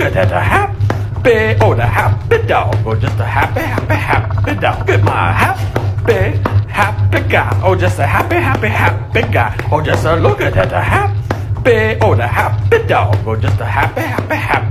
look at that, a happy, oh, the happy dog. Oh, just a happy, happy, happy dog. Get my happy, happy guy. Oh, just a happy, happy, happy guy. Oh, just a look at that, a happy, oh, the happy dog. Oh, just a happy, happy, happy